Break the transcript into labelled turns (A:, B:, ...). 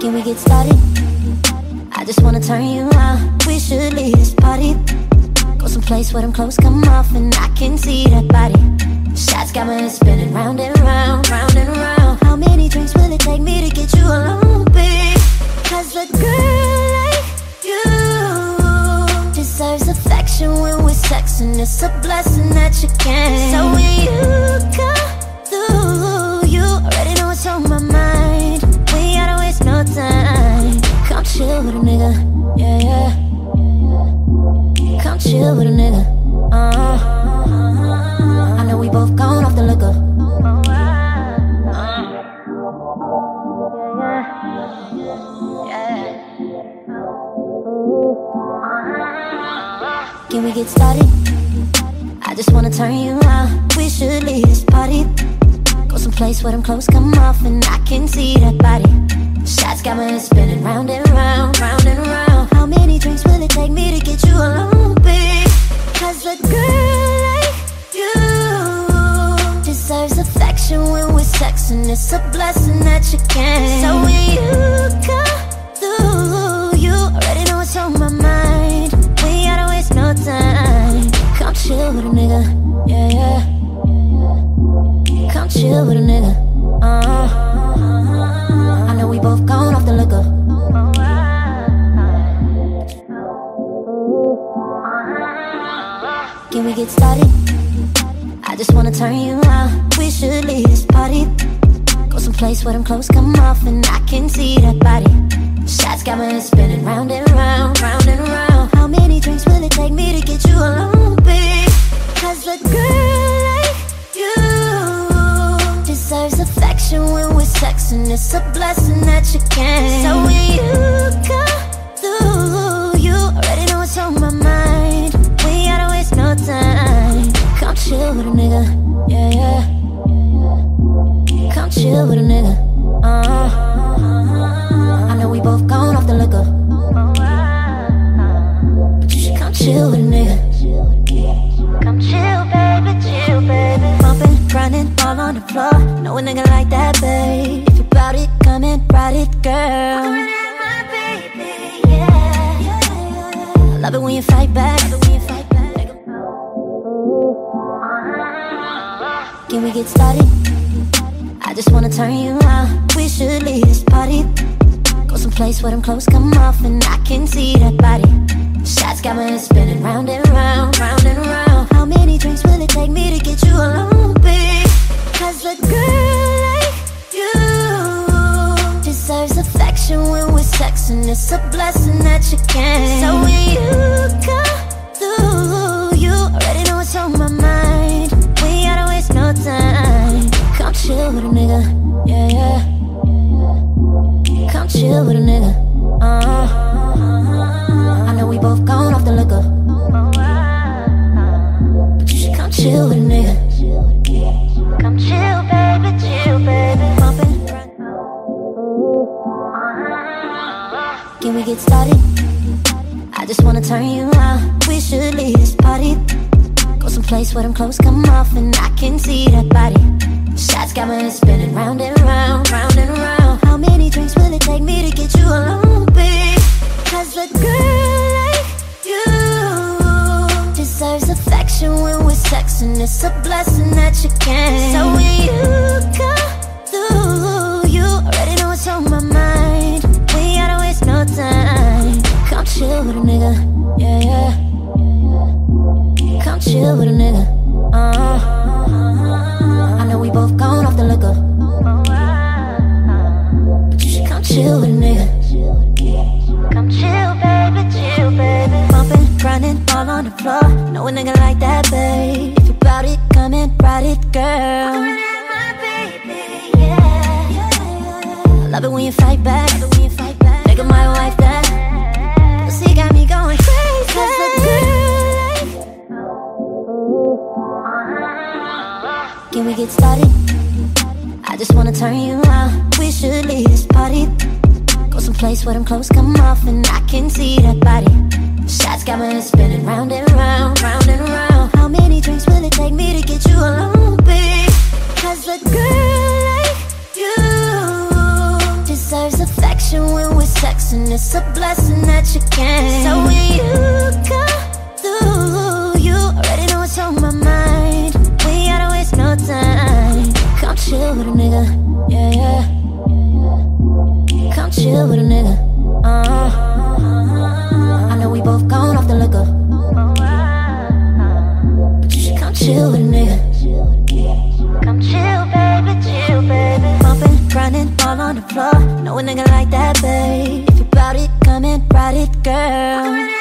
A: Can we get started? I just wanna turn you on. We should leave this party. Go someplace where them clothes come off and I can see that body. Shots got head spinning round and round, round and round. How many drinks will it take me to get you alone, babe? Cause a girl we're. It's a blessing that you can. So when you come through, you already know what's on my mind. Get started? I just wanna turn you on. We should leave this party. Go someplace where them clothes come off and I can see that body. Shots got head spinning round and round, round and round. How many drinks will it take me to get you alone, babe? Cause a girl like you deserves affection when we're sexing. It's a blessing that you can. So chill with a nigga, uh. I know we both gone off the liquor. Can we get started? I just wanna turn you on. We should leave this party. Go someplace where them clothes come off and I can see that body. Shots got head spinning round and round, round and round. How many drinks will it take me to get you alone, babe? Cause a girl affection when we're sexing. It's a blessing that you can. So when you come through, you already know what's on my mind. We gotta waste no time. Come chill with a nigga, yeah, yeah. Come chill with a nigga, uh. I know we both gone off the liquor. But you should come chill with a nigga. Bumping, grinding, all on the floor. A nigga like that, babe. If you bout it, come and ride it, girl. I love it when you fight back. Can we get started? I just wanna turn you on. We should leave this party. Go someplace where them clothes come off and I can see that body. Shots got me spinning round and round, round and round. Chill with a nigga, uh. -huh. I know we both gone off the liquor. But you should come chill with a nigga. Come chill, baby, chill, baby. Bumping. Can we get started? I just wanna turn you on. We should leave this party. Go someplace where them clothes come off and I can see that body. Shots got head spinning round and round, round and round. How many drinks will it take me to get you alone, babe? Cause a girl like you deserves affection when we're sexing. It's a blessing that you can. So when you come through, you already know what's on my mind. We gotta waste no time. Come chill with a nigga, yeah, yeah. Come chill with a nigga, floor. A nigga like that, babe. If you bout it, come and ride it, girl. I love it when you fight back. Make my wife that. Pussy got me going crazy. Cause a girl Can we get started? I just wanna turn you on. We should leave this party. Go someplace where them clothes come off and I can see that body. Shots got head spinning round and round, round and round. How many drinks will it take me to get you alone, babe? Cause a girl like you deserves affection when we're sexing. It's a blessing that you can. So when you come through, you already know what's on my mind. We gotta waste no time. Come chill with a nigga, yeah, yeah. Come chill with a nigga, uh. I chill with a nigga. Come chill, baby, chill, baby. Bumping, grinding, all on the floor. A nigga like that, babe. If you bout it, come and ride it, girl.